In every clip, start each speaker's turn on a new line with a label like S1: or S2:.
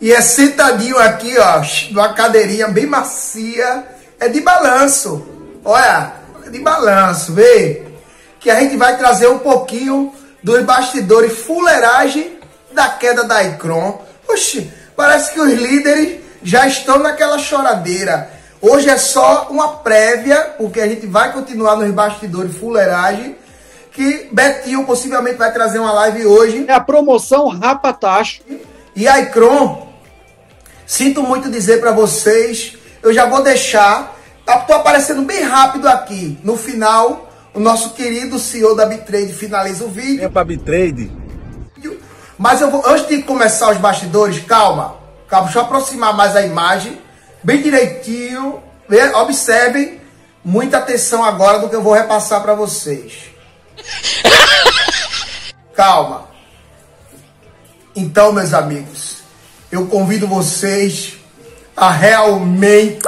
S1: E é sentadinho aqui, ó, numa cadeirinha bem macia. É de balanço. Olha, é de balanço, vê? Que a gente vai trazer um pouquinho dos bastidores fuleiragem da queda da Icron. Oxi, parece que os líderes já estão naquela choradeira. Hoje é só uma prévia, porque a gente vai continuar nos bastidores fuleiragem. Que Betinho possivelmente vai trazer uma live hoje.
S2: É a promoção Rapatacho.
S1: E a Icron, sinto muito dizer para vocês, eu já vou deixar. Tá, tô aparecendo bem rápido aqui. No final, o nosso querido CEO da Bitrade finaliza o vídeo.
S2: É para Bitrade.
S1: Mas eu vou, antes de começar os bastidores, calma. Calma, deixa eu aproximar mais a imagem. Bem direitinho. Observem. Muita atenção agora do que eu vou repassar para vocês. Calma. Então, meus amigos, eu convido vocês a realmente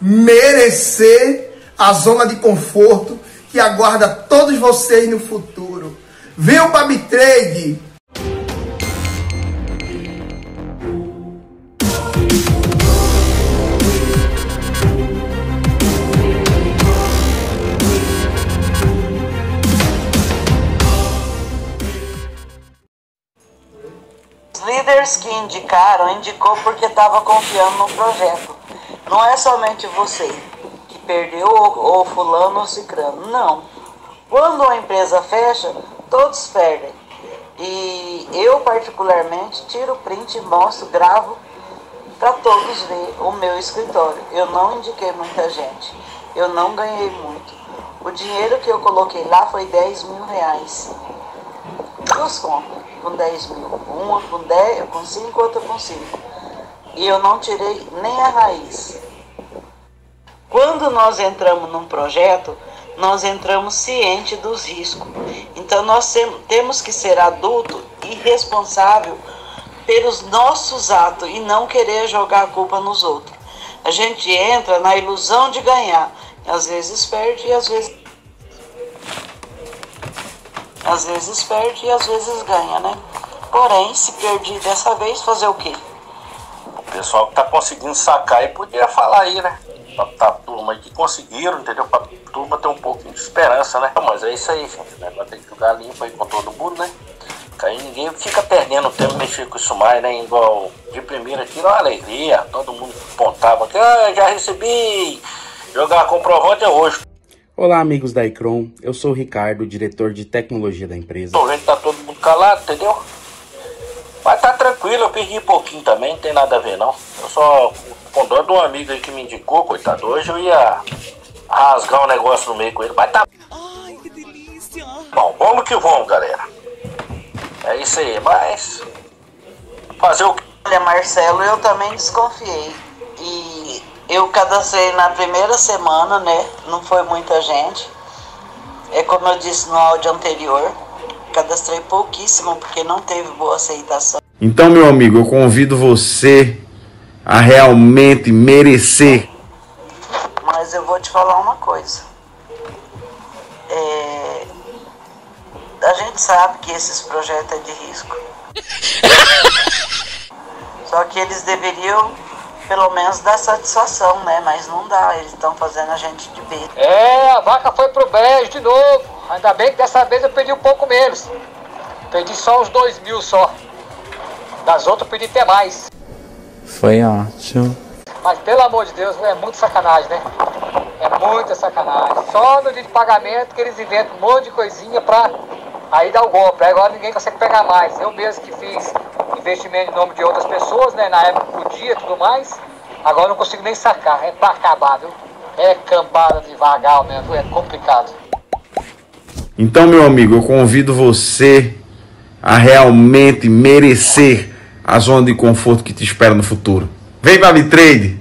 S1: merecer a zona de conforto que aguarda todos vocês no futuro. Viu, Babitrade?
S3: Líderes que indicaram, indicou porque estava confiando no projeto. Não é somente você que perdeu ou, fulano ou cicrano. Não. Quando a empresa fecha, todos perdem. E eu particularmente tiro print, mostro, gravo para todos ver o meu escritório. Eu não indiquei muita gente. Eu não ganhei muito. O dinheiro que eu coloquei lá foi 10 mil reais. Duas contas com 10 mil. Uma com 10, com 5, outra com 5. E eu não tirei nem a raiz. Quando nós entramos num projeto, nós entramos ciente dos riscos. Então nós temos que ser adulto e responsável pelos nossos atos e não querer jogar a culpa nos outros. A gente entra na ilusão de ganhar. Às vezes perde e às vezes às vezes perde e às vezes ganha, né? Porém, se perdi dessa vez, fazer o quê?
S4: O pessoal que tá conseguindo sacar e podia falar aí, né? Pra, pra turma aí que conseguiram, entendeu? Pra turma ter um pouquinho de esperança, né? Mas é isso aí, gente. Né? Vai ter que jogar limpo aí com todo mundo, né? Que aí ninguém fica perdendo tempo mexer com isso mais, né? Igual de primeira aqui, uma alegria. Todo mundo apontava que ah, já recebi. Jogar comprovante é hoje.
S5: Olá, amigos da Icron. Eu sou o Ricardo, diretor de tecnologia da empresa.
S4: A gente tá todo mundo calado, entendeu? Mas tá tranquilo, eu perdi um pouquinho também, não tem nada a ver não. Eu só, com dó de um amigo aí que me indicou, coitado, hoje eu ia rasgar um negócio no meio com ele, mas tá. Ai, que delícia! Bom, vamos que vamos, galera. É isso aí, mas. Fazer o que?
S3: Olha, Marcelo, eu também desconfiei. E eu cadastrei na primeira semana, né? Não foi muita gente. É como eu disse no áudio anterior, cadastrei pouquíssimo porque não teve boa aceitação.
S5: Então, meu amigo, eu convido você a realmente merecer.
S3: Mas eu vou te falar uma coisa. É... A gente sabe que esses projetos é de risco. Só que eles deveriam pelo menos dar satisfação, né? Mas não dá, eles estão fazendo a gente de besta.
S6: É, a vaca foi pro brejo de novo. Ainda bem que dessa vez eu perdi um pouco menos. Perdi só uns dois mil só. Das outras eu perdi até mais.
S7: Foi ótimo.
S6: Mas pelo amor de Deus, é muito sacanagem, né? É muita sacanagem. Só no dia de pagamento que eles inventam um monte de coisinha pra aí dar o golpe. Aí agora ninguém consegue pegar mais. Eu mesmo que fiz investimento em nome de outras pessoas, né? Na época podia e tudo mais. Agora não consigo nem sacar. É pra acabar, viu? É cambada devagar mesmo, é complicado.
S5: Então, meu amigo, eu convido você a realmente merecer a zona de conforto que te espera no futuro. Vem para Trade!